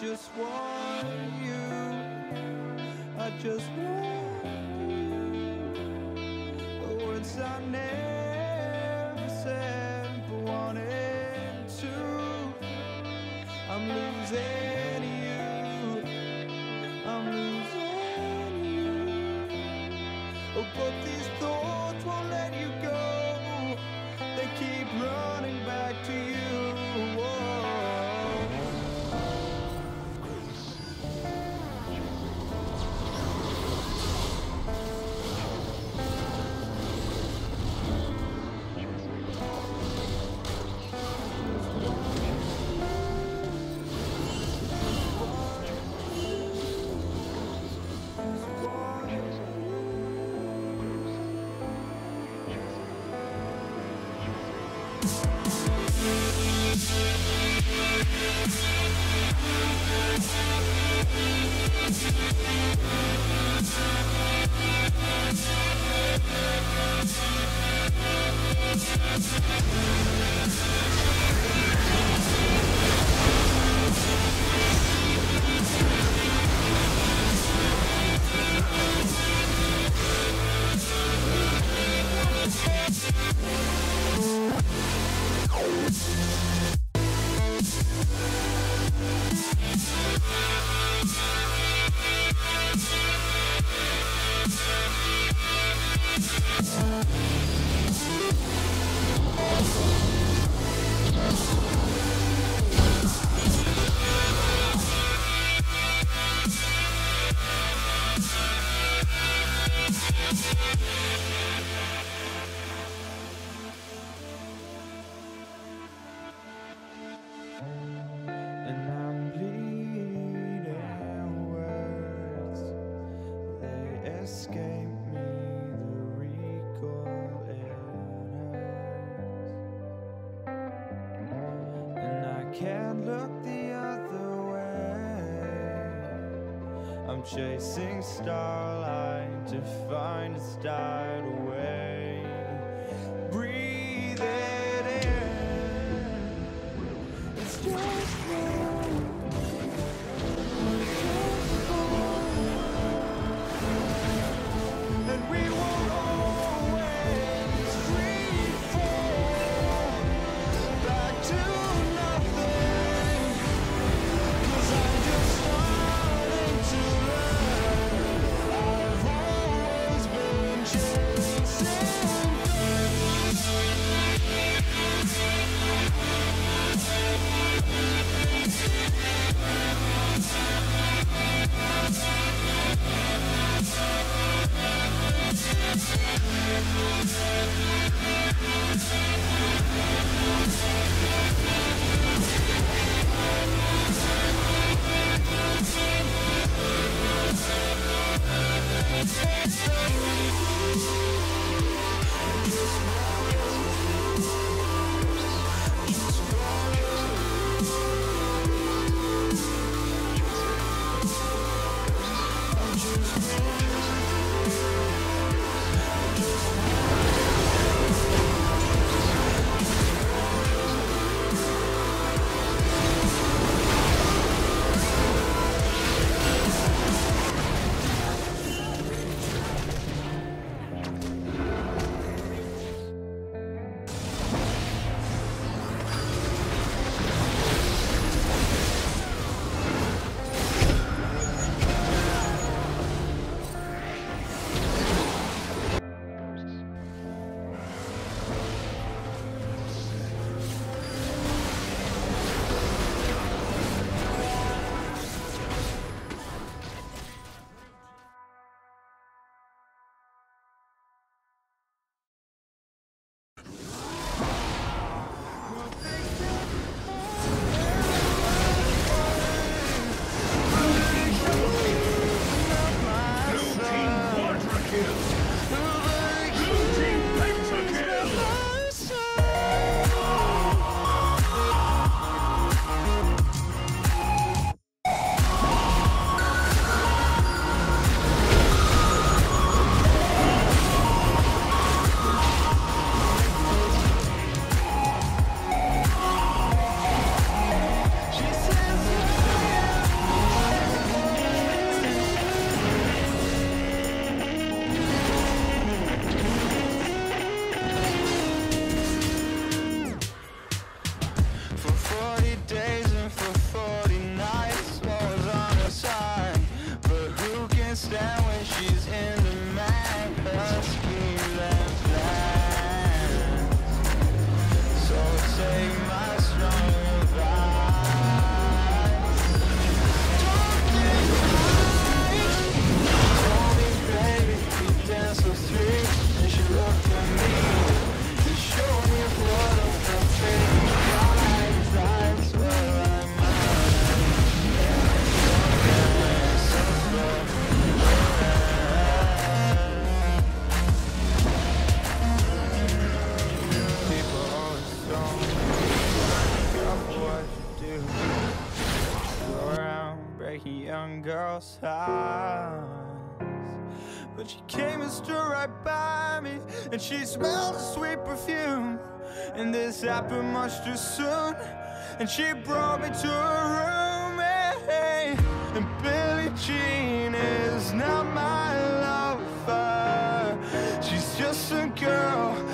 just want you. I just want you. The words I never said but wanted to. I'm losing you. I'm losing you. Oh, but these thoughts won't let you やったー! Can't look the other way. I'm chasing starlight to find it's died away. young girl's house. But she came and stood right by me, and she smelled a sweet perfume. And this happened much too soon, and she brought me to her room. Hey, and Billie Jean is not my lover, she's just a girl.